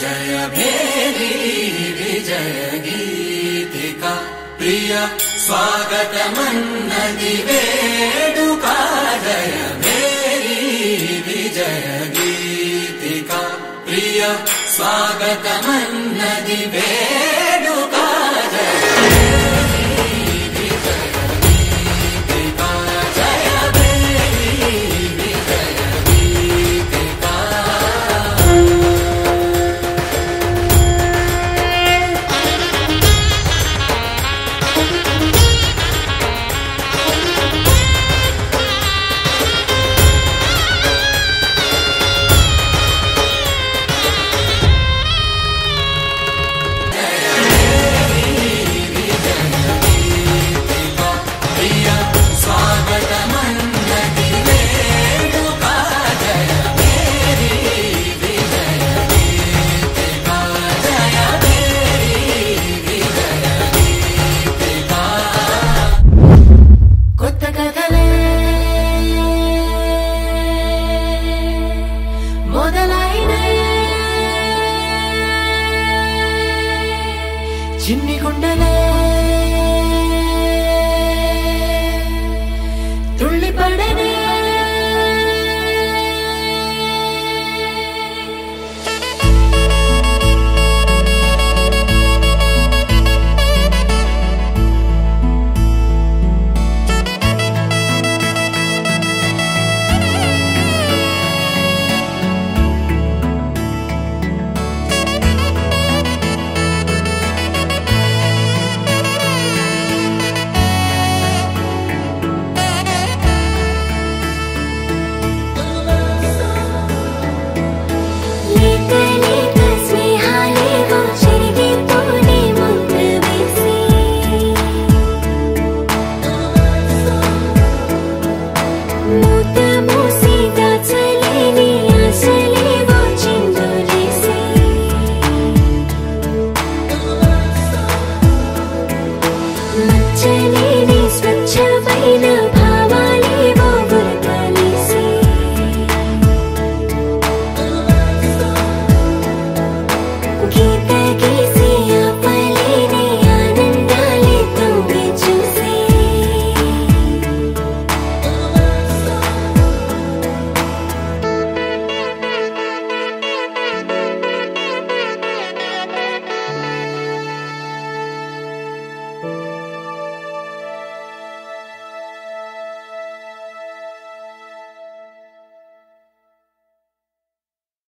भेरी विजय गीतिका। प्रिय स्वागतमन्नदि वेणुका जय भेरी विजय गीतिका। प्रिय स्वागतमन्नदि वेणुका మొదలైనయే చిన్ని గుండెలే. new